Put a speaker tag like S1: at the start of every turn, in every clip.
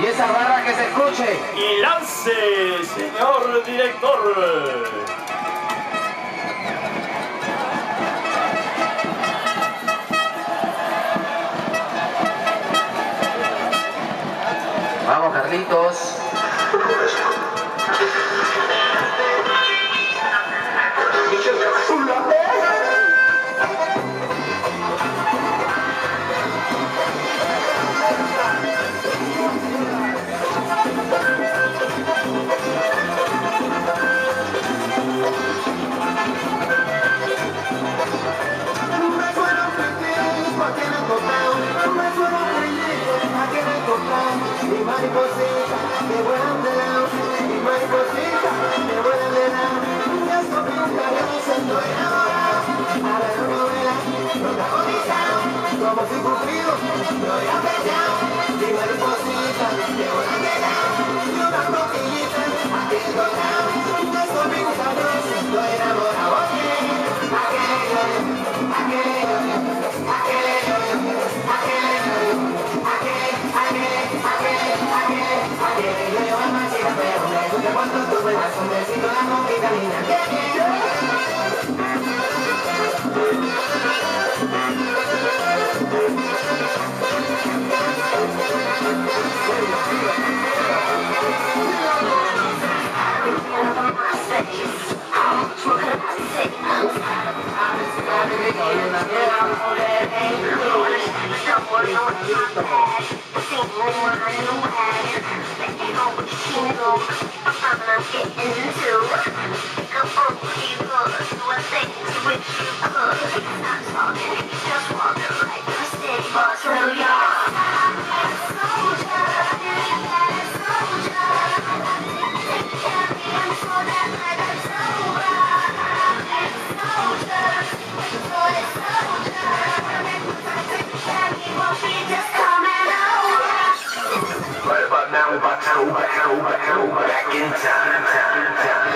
S1: Y esa barra que se escuche.
S2: Y lance, señor director.
S1: Vamos, Carlitos.
S3: possible, it might possible. I'm getting. go, go, go back in time. time, time.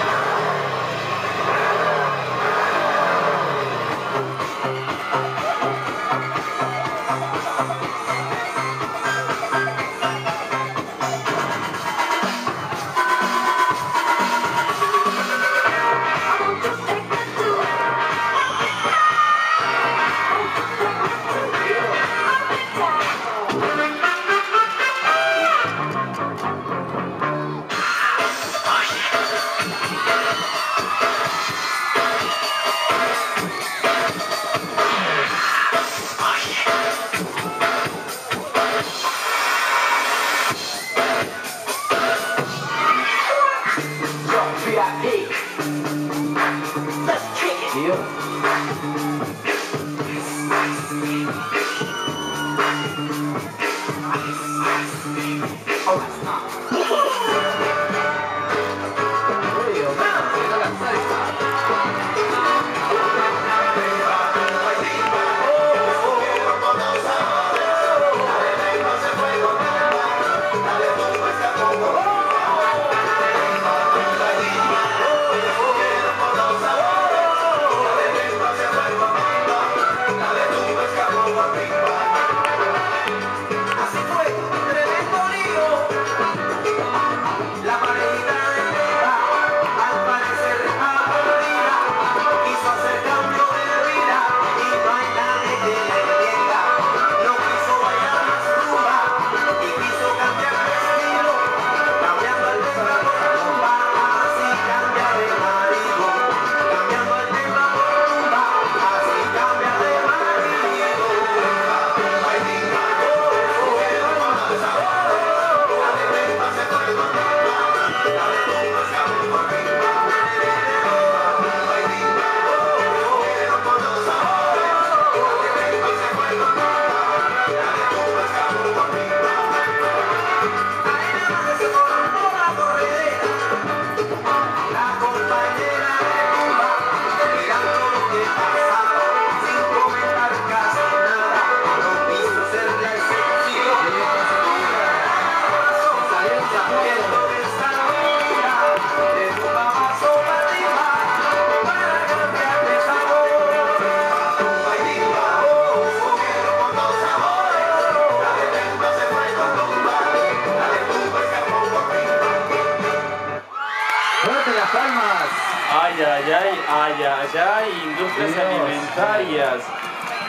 S2: Ay, ay, ay, ay, ay, industrias
S1: Dios.
S2: alimentarias.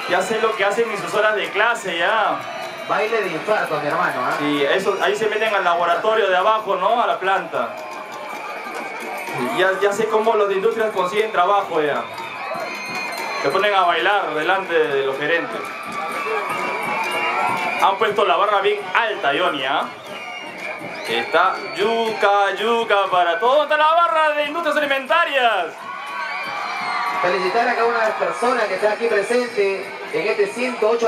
S2: Ya sé lo que hacen en sus horas de clase ya.
S1: Baile de infarto, mi hermano. ¿ah?
S2: Y eso, ahí se meten al laboratorio de abajo, ¿no? A la planta. Ya, ya sé cómo los de industrias consiguen trabajo ya. Se ponen a bailar delante de los gerentes. Han puesto la barra bien alta, Johnny, ¿ah? Está yuca, yuca para todo. Está la barra de industrias alimentarias.
S1: Felicitar a cada una de las personas que está aquí presente en este 108 aniversario.